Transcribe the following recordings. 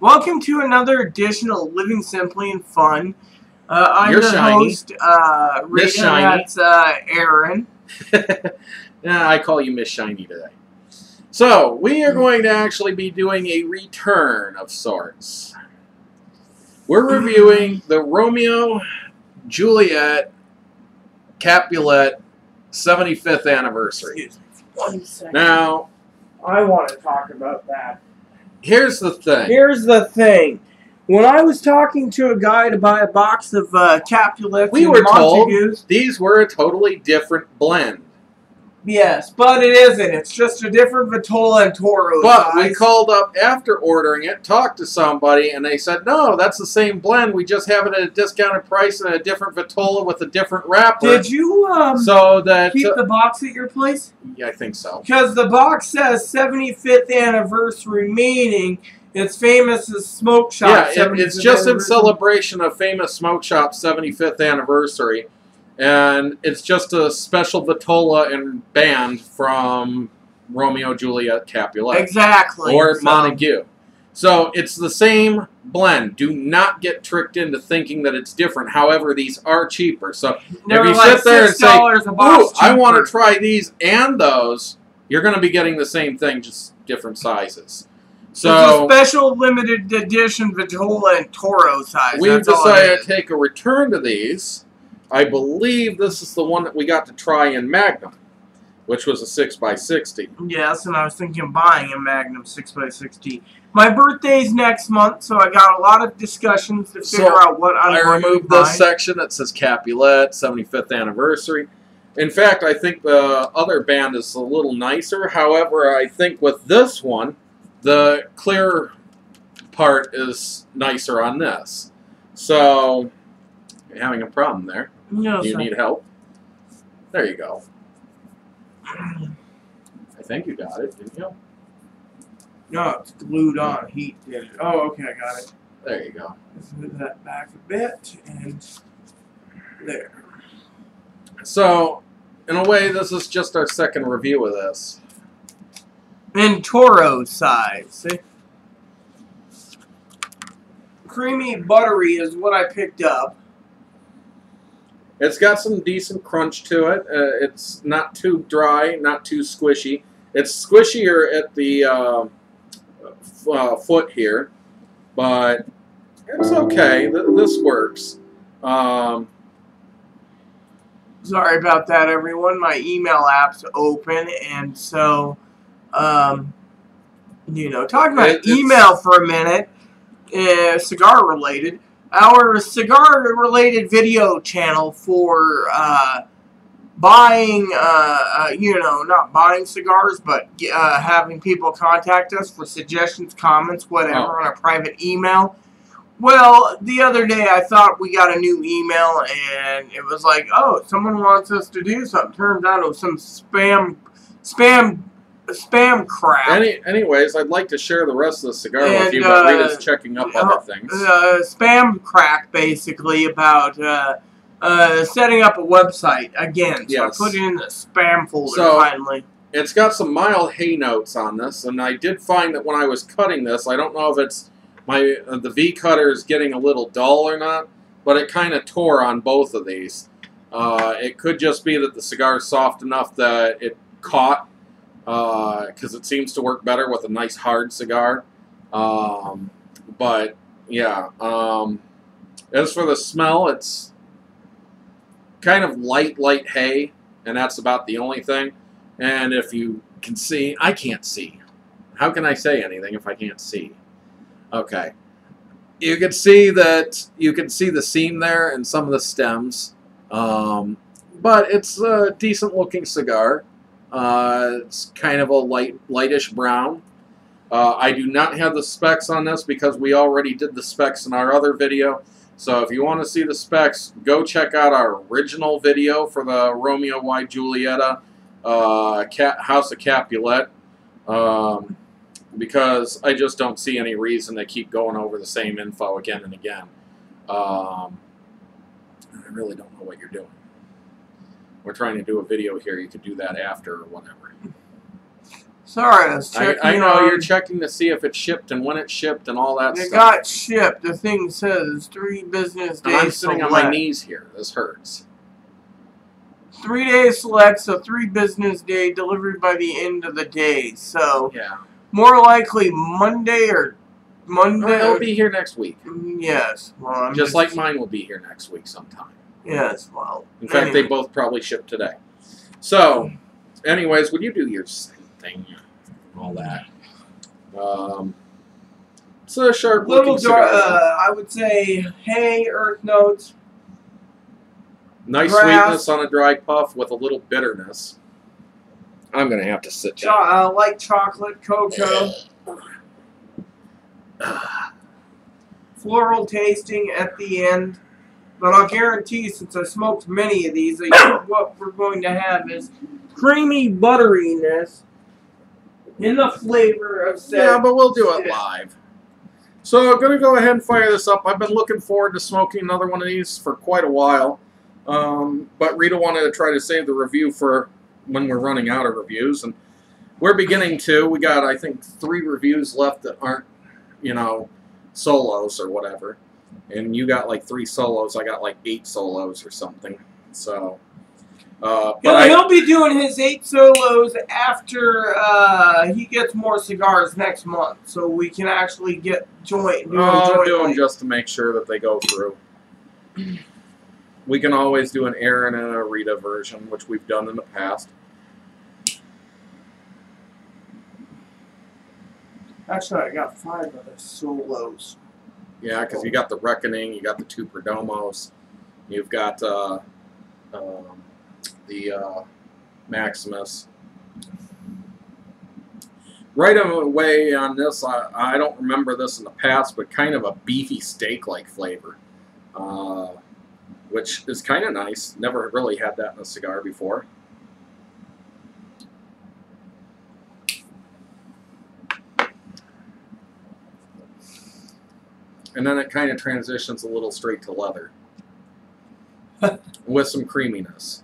Welcome to another edition of Living Simply and Fun. Uh, I'm You're the shiny. host, uh, Miss Rita, Shiny. that's uh, Aaron. yeah, I call you Miss Shiny today. So, we are going to actually be doing a return of sorts. We're reviewing the Romeo Juliet Capulet 75th anniversary. Excuse me one second. Now, I want to talk about that. Here's the thing. Here's the thing. When I was talking to a guy to buy a box of uh, Capulets We were told these were a totally different blend. Yes, but it isn't. It's just a different Vitola and Toro But we called up after ordering it, talked to somebody, and they said, no, that's the same blend. We just have it at a discounted price and a different Vitola with a different wrapper. Did you um, so that. keep the box at your place? yeah, I think so. Because the box says 75th anniversary, meaning it's famous as Smoke Shop. Yeah, it, it's just in celebration of famous Smoke Shop's 75th anniversary. And it's just a special Vitola and band from Romeo Juliet Capulet. Exactly. or So- Montague. So it's the same blend. Do not get tricked into thinking that it's different. However, these are cheaper. So They're if you like sit there and say, $6 a box "Ooh, I want to try these and those," you're going to be getting the same thing, just different sizes. it's So a special limited edition Vitola and Toro size. we've That's all it decided to take a return to these. I believe this is the one that we got to try in Magnum, which was a six x sixty. Yes, and I was thinking of buying a Magnum 6x60. My birthday's next month, so I got a lot of discussions to So, figure out what I'm I going to be removed this section that says Capulet, 75th anniversary. In fact, I think the other band is a little nicer. However, I think with this one, the clear part is nicer on this. So, having a problem there. Yes, Do you I- need help? There you go. I think you got it, didn't you? No, it's glued on. Heat did it. Oh, okay, I got it. There you go. Let's move that back a bit, and there. So, in a way, this is just our second review of this. In Toro size, see? Creamy buttery is what I picked up. It's got some decent crunch to it. Uh, it's not too dry, not too squishy. It's squishier at the uh, f- uh, foot here, but it's okay. Th- this works. Um, Sorry about that, everyone. My email app's open, and so, um, you know, talking about It- email for a minute, uh, cigar related. Our cigar related video channel for uh, buying, uh, uh, you know, not buying cigars, but uh, having people contact us for suggestions, comments, whatever, Oh. on a private email. Well, the other day I thought we got a new email and it was like, oh, someone wants us to do something. Turns out it was some spam, spam, spam crap. any, anyways, I'd like to share the rest of the cigar with you, but uh, Rita's checking up other things. uh, spam crack basically about uh, uh, setting up a website again. So Yes. I put it in the spam folder So- finally. It's got some mild hay notes on this, and I did find that when I was cutting this, I don't know if it's my uh, the V cutter is getting a little dull or not, but it kind of tore on both of these. Uh, it could just be that the cigar is soft enough that it caught, because it seems to work better with a nice hard cigar. Um, but yeah, um, as for the smell, it's kind of light, light hay, and that's about the only thing. And if you can see, I can't see. How can I say anything if I can't see? Okay. You can see that you can see the seam there and some of the stems. Um, but it's a decent looking cigar. Uh, it's kind of a light, lightish brown. Uh, I do not have the specs on this because we already did the specs in our other video. So if you want to see the specs, go check out our original video for the Romeo y Julieta uh, House of Capulet. Um, because I just don't see any reason to keep going over the same info again and again. Um, I really don't know what you're doing. We're trying to do a video here. You could do that after or whatever. Sorry, I was checking. I know on- you're checking to see if it shipped and when it shipped and all that It stuff. got shipped. The thing says three business and days. I'm sitting on my knees here. This hurts. Three days select, so three business day delivery by the end of the day. So Yeah. more likely Monday or Monday. It'll be here next week. Mm, Yes. Well, I'm Just like mine will be here next week sometime. Yes. Well. In fact, they both probably shipped today. So, anyways, would you do your same thing? All that. Um, it's a sharp little cigar. Uh, I would say hay, earth notes. nice grass. sweetness on a dry puff with a little bitterness. I'm gonna have to sit Cho- down. uh, light chocolate, cocoa, floral tasting at the end. But I'll guarantee, since I smoked many of these, that what we're going to have is creamy butteriness in the flavor of said. Yeah, but we'll do it live. So I'm gonna go ahead and fire this up. I've been looking forward to smoking another one of these for quite a while. Um, but Rita wanted to try to save the review for when we're running out of reviews, and we're beginning to. We got I think three reviews left that aren't, you know, solos or whatever. And you got like three solos. I got like eight solos or something. So, uh, but He'll, I, he'll be doing his eight solos after uh, he gets more cigars next month, so we can actually get joint. Do 'em I'll do them just to make sure that they go through. We can always do an Aaron and a Rita version, which we've done in the past. Actually, I got five of the solos. Yeah, because you got the Reckoning, you got the two Perdomos, you've got uh, um, the uh, Maximus. Right away on this, I, I don't remember this in the past, but kind of a beefy steak-like flavor, uh, which is kind of nice. Never really had that in a cigar before. And then it kind of transitions a little straight to leather with some creaminess.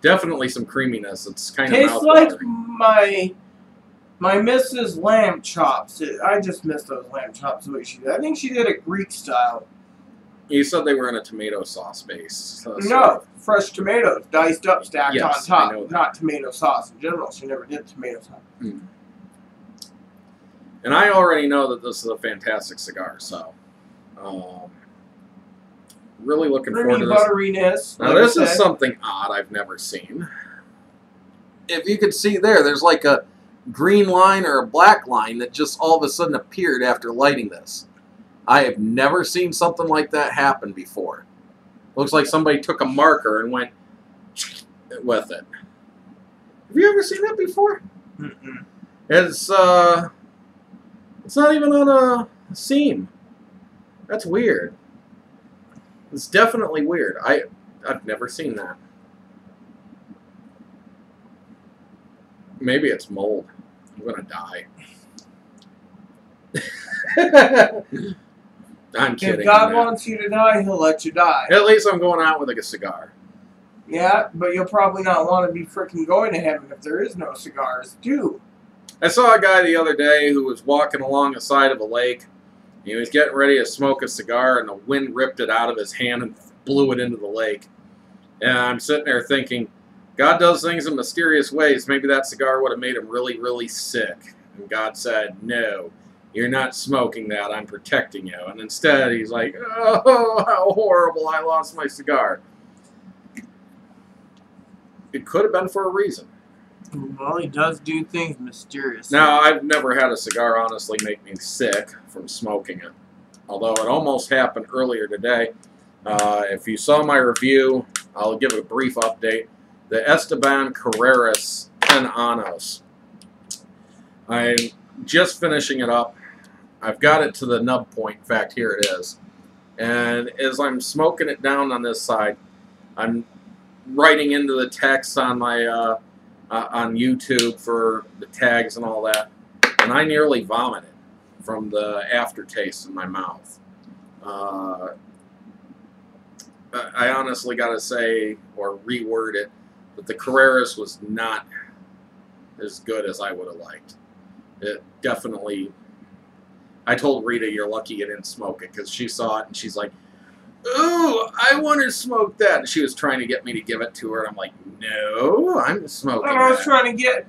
Definitely some creaminess. It's kind of Tastes like my my Mrs. Lamb chops. I just miss those lamb chops the way she did. I think she did it Greek style. You said they were in a tomato sauce base. No, fresh tomatoes, diced up, stacked Yes, on top. Not tomato sauce in general. She never did tomato sauce. Hmm. And I already know that this is a fantastic cigar, so um, really looking forward Creamy to this. butteriness. Now like this is something odd I've never seen. If you could see there, there's like a green line or a black line that just all of a sudden appeared after lighting this. I have never seen something like that happen before. Looks like somebody took a marker and went with it. Have you ever seen that before? Mm-mm. It's uh, it's not even on a seam. That's weird. It's definitely weird. I I've never seen that. Maybe it's mold. I'm gonna die. I'm kidding. If God man. wants you to die, He'll let you die. At least I'm going out with like a cigar. Yeah, but you'll probably not want to be freaking going to heaven if there is no cigars. Do. I saw a guy the other day who was walking along the side of a lake. He was getting ready to smoke a cigar, and the wind ripped it out of his hand and blew it into the lake. And I'm sitting there thinking, God does things in mysterious ways. Maybe that cigar would have made him really, really sick. And God said, No, you're not smoking that. I'm protecting you. And instead, he's like, Oh, how horrible. I lost my cigar. It could have been for a reason. Well, he does do things mysteriously. Now, I've never had a cigar honestly make me sick from smoking it. Although it almost happened earlier today. Uh, if you saw my review, I'll give a brief update. The Esteban Carreras 10 Anos. I'm just finishing it up. I've got it to the nub point. In fact, here it is. And as I'm smoking it down on this side, I'm writing into the text on my uh, uh, on YouTube for the tags and all that, and I nearly vomited from the aftertaste in my mouth. Uh, I honestly got to say, or reword it, that the Carreras was not as good as I would have liked. It definitely. I told Rita, "You're lucky you didn't smoke it," because she saw it and she's like, "Ooh, I want to smoke that." And she was trying to get me to give it to her, and I'm like, "No, I'm smoking." I was that." trying to get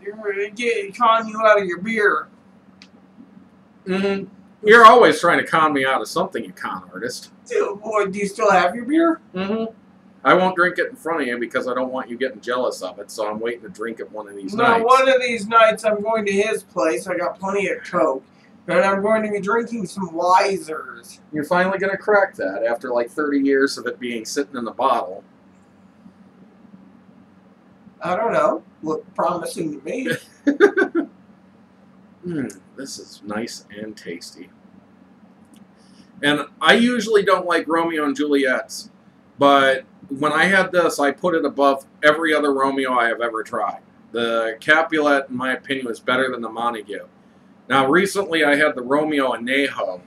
get con you out of your beer. Mhm. You're always trying to con me out of something, you con artist. Dude, boy, do you still have your beer? Mm-hmm. I won't drink it in front of you because I don't want you getting jealous of it. So I'm waiting to drink it one of these No, nights. one of these nights I'm going to his place. I got plenty of coke, and I'm going to be drinking some Wisers. You're finally gonna crack that after like 30 years of it being sitting in the bottle. I don't know. Look promising to me. Mm, this is nice and tasty. And I usually don't like Romeo and Juliet's, but when I had this, I put it above every other Romeo I have ever tried. The Capulet, in my opinion, was better than the Montague. Now, recently I had the Romeo Anejo,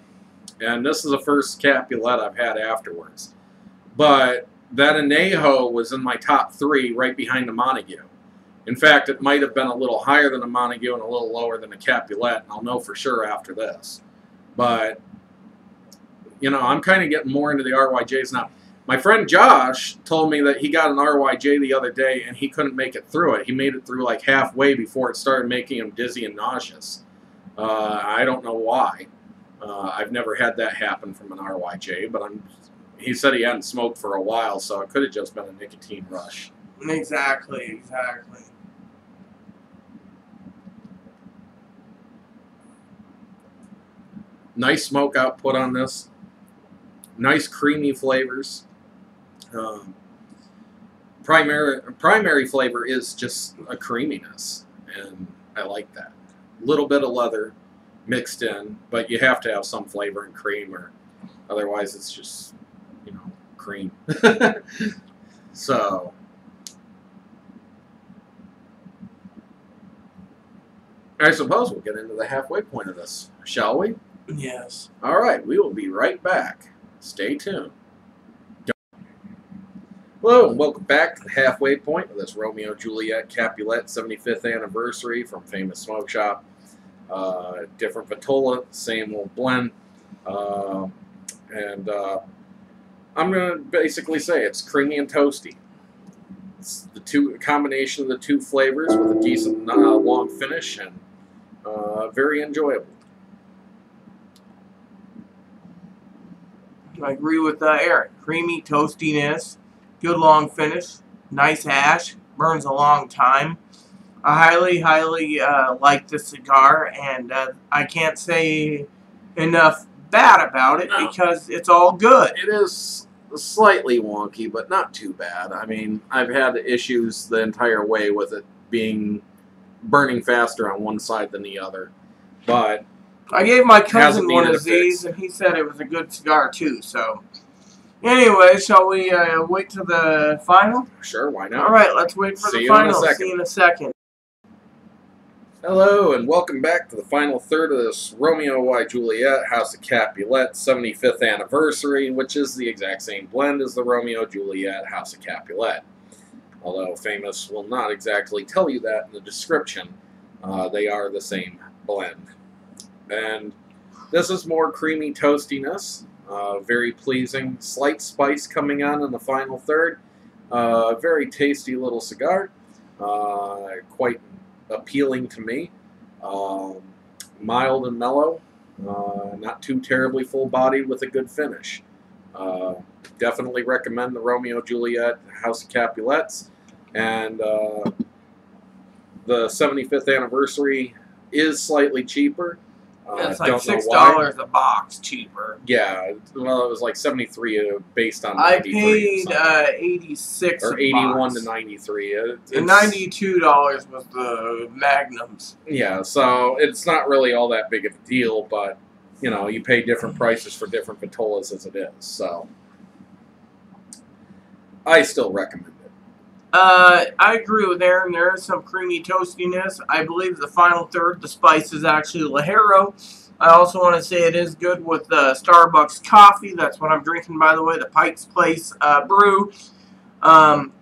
and this is the first Capulet I've had afterwards. But that Anejo was in my top three, right behind the Montague. In fact, it might have been a little higher than a Montague and a little lower than a Capulet, and I'll know for sure after this. But, you know, I'm kind of getting more into the RYJs now. My friend Josh told me that he got an RYJ the other day and he couldn't make it through it. He made it through like halfway before it started making him dizzy and nauseous. Uh, I don't know why. Uh, I've never had that happen from an RYJ, but I'm. He said he hadn't smoked for a while, so it could have just been a nicotine rush. Exactly, exactly. nice smoke output on this. Nice creamy flavors. Um, primary primary flavor is just a creaminess, and I like that. Little bit of leather mixed in, but you have to have some flavor and cream, or otherwise it's just you know cream. so. I suppose we'll get into the halfway point of this, shall we? Yes. All right, we will be right back. Stay tuned. Hello, and welcome back to the halfway point of this Romeo Juliet Capulet 75th anniversary from Famous Smoke Shop. Uh, different Vitola, same old blend. Uh, and uh, I'm going to basically say it's creamy and toasty. It's the two combination of the two flavors with a decent uh, long finish and uh, very enjoyable. I agree with uh, Eric. Creamy toastiness, good long finish, nice ash, burns a long time. I highly, highly uh, like this cigar, and uh, I can't say enough bad about it No. because it's all good. It is slightly wonky, but not too bad. I mean, I've had issues the entire way with it being burning faster on one side than the other. But I gave my cousin one of these, and he said it was a good cigar too. So, anyway, shall we uh, wait to the final? sure, why not? All right, let's wait for See the you in a final. See you in a second. Hello, and welcome back to the final third of this Romeo y Juliet House of Capulet 75th anniversary, which is the exact same blend as the Romeo Juliet House of Capulet. Although Famous will not exactly tell you that in the description, uh, they are the same blend. And this is more creamy toastiness, uh, very pleasing, slight spice coming on in the final third. Uh, very tasty little cigar, uh, quite appealing to me. Um, mild and mellow, uh, not too terribly full bodied with a good finish. Uh, definitely recommend the Romeo Juliet House of Capulets. And uh, the 75th anniversary is slightly cheaper. Uh, it's like six dollars a box cheaper. Yeah, well, it was like 73 uh, based on I paid uh, eighty six or 81 to 93. It- And ninety two dollars was the Magnums. Yeah, so it's not really all that big of a deal, but you know, you pay different prices for different vitolas as it is. So I still recommend it. Uh, I agree with Aaron. There is some creamy toastiness. I believe the final third, the spice is actually Ligero. I also want to say it is good with uh, Starbucks coffee. That's what I'm drinking, by the way, the Pike's Place uh, brew. Um,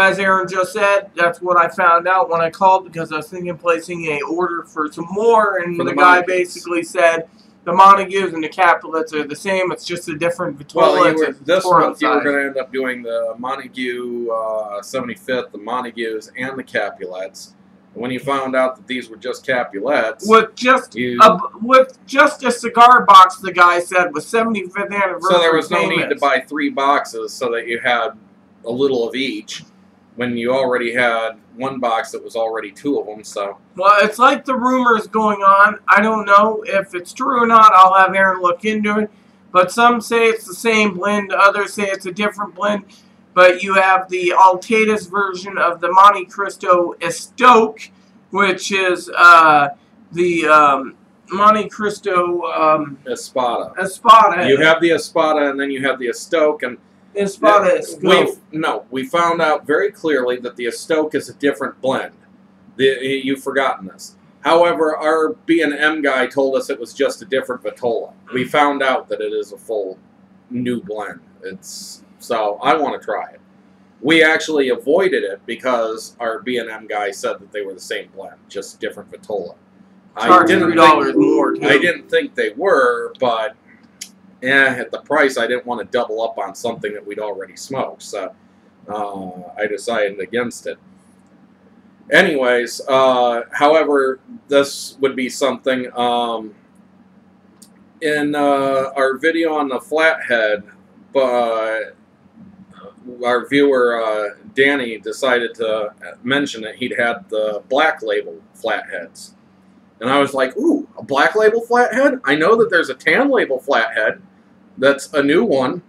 As Aaron just said, that's what I found out when I called because I was thinking of placing a order for some more, and the, the guy Montagues. basically said the Montagues and the Capulets are the same. It's just a different Vitola. Well, were, this month you were going to end up doing the Montague uh, 75th, the Montagues, and the Capulets. When you found out that these were just Capulets, with just you, a, with just a cigar box. The guy said with 75th anniversary. so there was no need to buy three boxes so that you had a little of each when you already had one box that was already two of them. So Well, it's like the rumors going on. I don't know if it's true or not. I'll have Aaron look into it. But some say it's the same blend, others say it's a different blend. But you have the Altadis version of the Montecristo Estoque, which is uh, the um, Montecristo um, Espada. Espada. You have the Espada and then you have the Estoque and Espada Yeah, Estoque. We've, no, we found out very clearly that the Estoque is a different blend. The, you've forgotten this. However, our B and M guy told us it was just a different Vitola. We found out that it is a full new blend. It's so I want to try it. We actually avoided it because our B and M guy said that they were the same blend, just different Vitola. I didn't think- more. I didn't think they were, but eh, at the price, I didn't want to double up on something that we'd already smoked, so uh, I decided against it. Anyways, uh, however, this would be something. Um, in uh, our video on the flathead, but our viewer uh, Danny decided to mention that he'd had the black label flatheads. And I was like, ooh, a black label flathead? I know that there's a tan label flathead. That's a new one.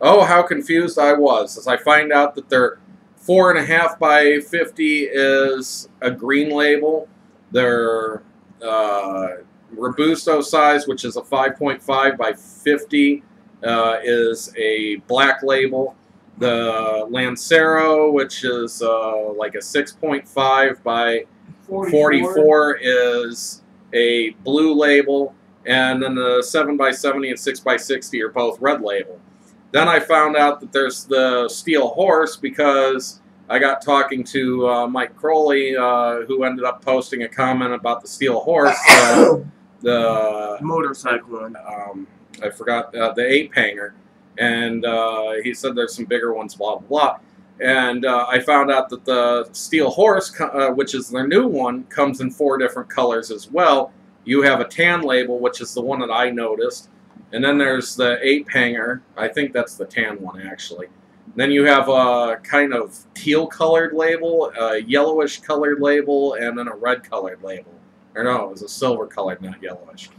Oh, how confused I was as I find out that their four and a half by 50 is a green label. Their uh, Robusto size, which is a 5.5 by 50, uh, is a black label. The Lancero, which is uh, like a 6.5 by 44 is a blue label, and then the 7x70 and 6x60 are both red label. Then I found out that there's the Steel Horse because I got talking to uh, Mike Crowley, uh, who ended up posting a comment about the Steel Horse, uh, the motorcycle one. um, I forgot uh, the ape hanger, and uh, he said there's some bigger ones, blah blah blah. And uh, I found out that the steel horse, uh, which is their new one, comes in four different colors as well. You have a tan label, which is the one that I noticed, and then there's the ape hanger. I think that's the tan one actually. Then you have a kind of teal colored label, a yellowish colored label, and then a red colored label. Or no, it was a silver colored, not yellowish.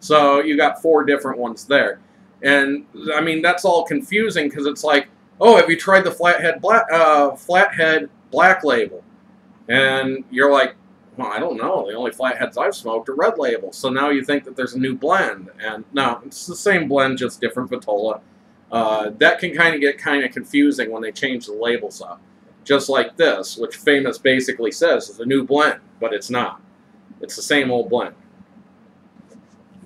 So you got four different ones there. And I mean that's all confusing because it's like, oh, have you tried the flathead black uh, flathead black label? And you're like, well, I don't know. The only flatheads I've smoked are red label. So now you think that there's a new blend, and no, it's the same blend, just different vitola. Uh, that can kind of get kind of confusing when they change the labels up. Just like this, which Famous basically says is a new blend, but it's not. It's the same old blend.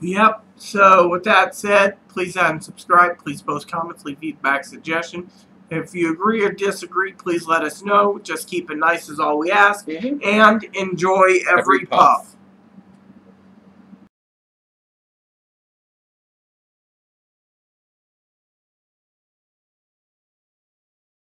Yep. So with that said, please add and subscribe. Please post comments, leave feedback, suggestion. If you agree or disagree, please let us know. Just keep it nice is all we ask. Mm-hmm. And enjoy every, Every puff. puff.